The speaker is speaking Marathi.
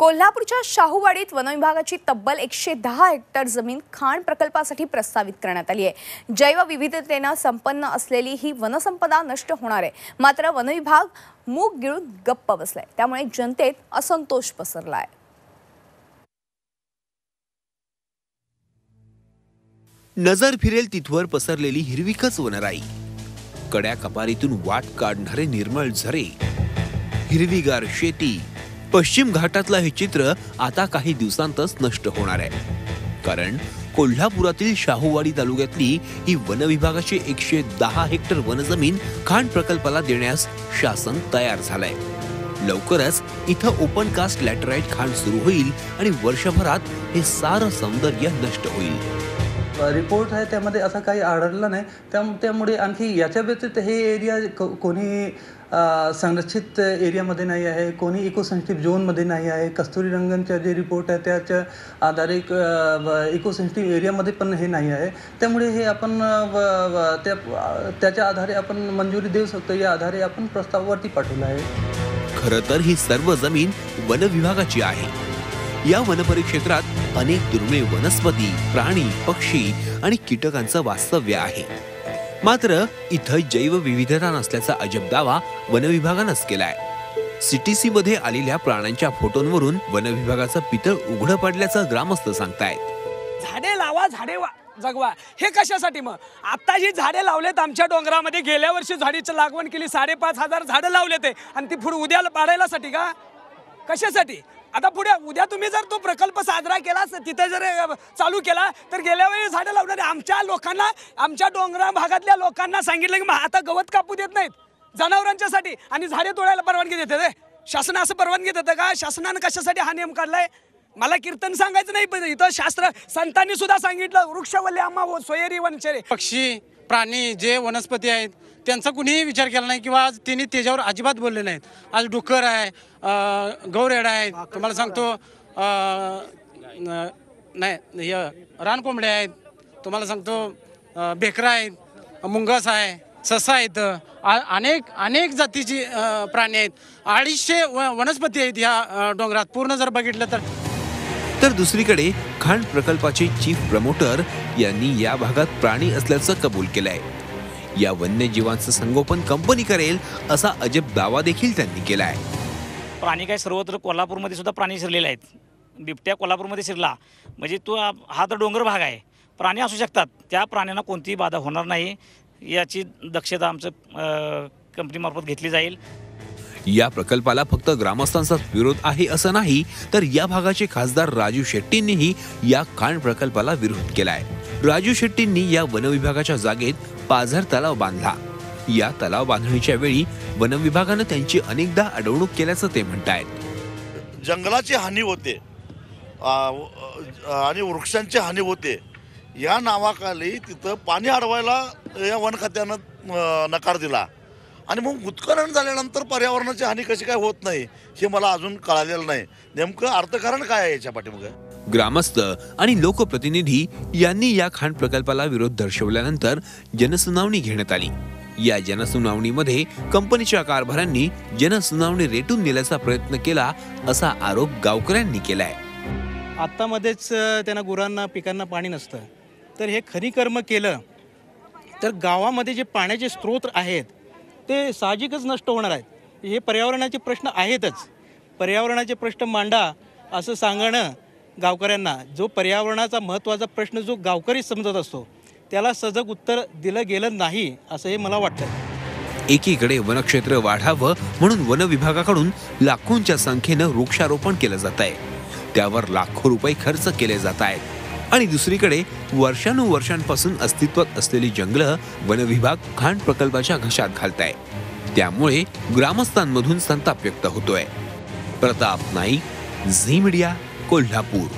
कोल्हापूरच्या शाहूवाडीत वनविभागाची तब्बल एकशे दहा हेक्टर जमीन खाण प्रकल्पासाठी प्रस्तावित करण्यात आली आहे. जैवविविधतेनं संपन्न असलेली ही वनसंपदा नष्ट होणार आहे. मात्र वनविभाग मूग गिळून गप्प बसलाय. त्यामुळे जनतेत असंतोष पसरला आहे नजर फिरेल तिथवर पसरलेली हिरविकच वनराई. कड्या कपारीतून वाट काढणारे निर्मळ झरे. हिरवीगार शेती पश्चिम घाटातलं हे चित्र आता काही दिवसांतच नष्ट होणार आहे. कारण कोल्हापुरातील शाहूवाडी तालुक्यातली ही वनविभागाची एकशे दहा हेक्टर वनजमीन खाण प्रकल्पाला देण्यास शासन तयार झालंय. लवकरच इथं ओपन कास्ट लॅटराईट खाण सुरू होईल आणि वर्षभरात हे सारं सौंदर्य नष्ट होईल. रिपोर्ट आहे त्यामध्ये असं काही आढळलं नाही. त्या त्यामुळे आणखी याच्या व्यतिरिक्त हे एरिया को- कोणी संरक्षित एरियामध्ये नाही आहे कोणी इको सेन्सिटिव्ह झोनमध्ये नाही आहे. कस्तुरी रंगनच्या जे रिपोर्ट आहे त्याच्या आधारे इको सेन्सिटिव्ह एरियामध्ये पण हे नाही आहे. त्यामुळे हे आपण व- त्या त्याच्या आधारे आपण मंजुरी देऊ शकतो. या आधारे आपण प्रस्तावावरती पाठवलं आहे. खरं तर ही सर्व जमीन वन विभागाची आहे. या वनपरिक्षेत्रात अनेक दुर्मिळ वनस्पती प्राणी पक्षी आणि कीटकांचं वास्तव्य आहे. मात्र इथं जैवविविधता नसल्याचा अजब दावा वनविभागानंच केलाय. सीटीसी मध्ये आलेल्या प्राण्यांच्या फोटोंवरून वन विभागाचं पितळ उघडं पडल्याचं ग्रामस्थ सांगतायत. झाडे लावा झाडे वा जगवा. हे कशासाठी मग? आता जी झाडे लावलेत आमच्या डोंगरामध्ये. गेल्या वर्षी झाडीची लागवण केली साडेपाच हजार झाडं लावले ते आणि ती पुढे उद्या पाडायलासाठी का? कशासाठी? आता पुढे उद्या तुम्ही जर तो प्रकल्प साजरा केला तिथे जर चालू केला तर गेल्या वेळी झाडं लावणारे आमच्या लोकांना आमच्या डोंगरा भागातल्या लोकांना सांगितलं की मग आता गवत कापू देत नाहीत जनावरांच्यासाठी आणि झाडे तोडायला परवानगी देते ते शासन असं परवानगी देतं का? शासनानं कशासाठी हा नियम काढलाय? मला कीर्तन सांगायचं नाही पण इथं शास्त्र संतांनी सुद्धा सांगितलं वृक्षवल्ले आम्हा हो, सोयरी वनचरे. पक्षी प्राणी जे वनस्पती आहेत त्यांचा कुणीही विचार केला नाही किंवा आज त्यांनी त्याच्यावर अजिबात बोलले नाहीत. आज डुक्कर आहे गौरेडा आहे तुम्हाला सांगतो नाही हे रानकोंबड्या आहेत. तुम्हाला सांगतो बेकरा आहेत मुंगस आहे ससा आहेत. आ- अनेक अनेक जातीची प्राणी आहेत. अडीचशे व- वनस्पती आहेत या अं, डोंगरात. पूर्ण जर बघितलं तर तर दुसरीकडे खाण प्रकल्पाचे चीफ प्रमोटर यांनी या भागात प्राणी असल्याचं कबूल केलंय. या वन्यजीवांचं संगोपन कंपनी करेल असा अजब दावा देखील त्यांनी केलाय. प्राणी काय सर्वत्र कोल्हापूरमध्ये सुद्धा प्राणी शिरलेले आहेत. बिबट्या कोल्हापूरमध्ये शिरला. म्हणजे तो हा तर डोंगर भाग आहे. प्राणी असू शकतात. त्या प्राण्यांना कोणतीही बाधा होणार नाही. याची दक्षता आमचं कंपनीमार्फत घेतली जाईल. या प्रकल्पाला फक्त ग्रामस्थांचा विरोध आहे असं नाही तर या भागाचे खासदार राजू शेट्टींनीही या खाण प्रकल्पाला विरोध केलाय. राजू शेट्टींनी या वनविभागाच्या जागेत पाझर तलाव बांधला. या तलाव बांधणीच्या वेळी वनविभागानं त्यांची अनेकदा अडवणूक केल्याचं ते म्हणतायत. जंगलाची हानी होते आणि वृक्षांची हानी होते या नावाखाली तिथं पाणी अडवायला या वन खात्यानं नकार दिला. आणि मग उत्खनन झाल्यानंतर पर्यावरणाची हानी कशी काय होत नाही हे मला अजून कळालेलं नाही. नेमकं अर्थकारण काय आहे याच्या पाठीमागं? ग्रामस्थ आणि लोकप्रतिनिधी यांनी या खाण प्रकल्पाला विरोध दर्शवल्यानंतर जनसुनावणी घेण्यात आली. या जनसुनावणीमध्ये कंपनीच्या कारभाऱ्यांनी जनसुनावणी रेटून नेल्याचा प्रयत्न केला असा आरोप गावकऱ्यांनी केलाय. आत्तामध्येच त्यांना गुरांना पिकांना पाणी नसतं. तर हे खरी कर्म केलं तर गावामध्ये जे पाण्याचे स्रोत आहेत ते साहजिकच नष्ट होणार आहेत. हे पर्यावरणाचे प्रश्न आहेतच. पर्यावरणाचे प्रश्न मांडा असं सांगणं गावकऱ्यांना जो पर्यावरणाचा महत्त्वाचा प्रश्न जो गावकरी समजत असतो त्याला सजग उत्तर दिलं गेलं नाही असं हे मला वाटतं एकीकडे वनक्षेत्र वाढावं म्हणून वन विभागाकडून लाखोंच्या संख्येनं वृक्षारोपण केलं जात आहे त्यावर लाखो रुपये खर्च केले जात आहेत. आणि दुसरीकडे वर्षानुवर्षांपासून अस्तित्वात असलेली जंगलं वन विभाग खाण प्रकल्पाच्या घशात घालताय. त्यामुळे ग्रामस्थांमधून संताप व्यक्त होतोय. Pratap Naik Zee media Kolhapur.